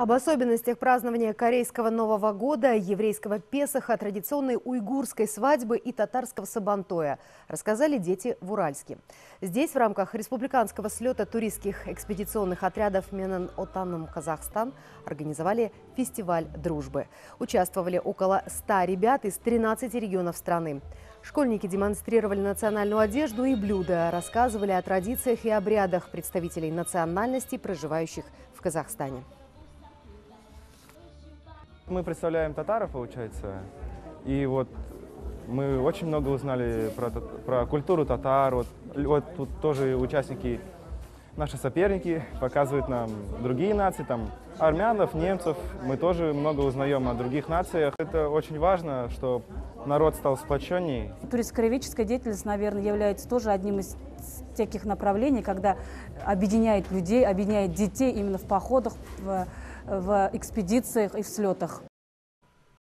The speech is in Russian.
Об особенностях празднования корейского Нового года, еврейского Песаха, традиционной уйгурской свадьбы и татарского сабантоя рассказали дети в Уральске. Здесь в рамках республиканского слета туристских экспедиционных отрядов Менен Отаном Казахстан организовали фестиваль дружбы. Участвовали около 100 ребят из 13 регионов страны. Школьники демонстрировали национальную одежду и блюда, рассказывали о традициях и обрядах представителей национальностей, проживающих в Казахстане. Мы представляем татаров, получается, и вот мы очень много узнали про, про культуру татар. Вот, вот тут тоже участники, наши соперники, показывают нам другие нации, там армянов, немцев. Мы тоже много узнаем о других нациях. Это очень важно, что народ стал сплоченнее. Туристско-краеведческая деятельность, наверное, является тоже одним из таких направлений, когда объединяет людей, объединяет детей именно в походах, в, в экспедициях и в слетах.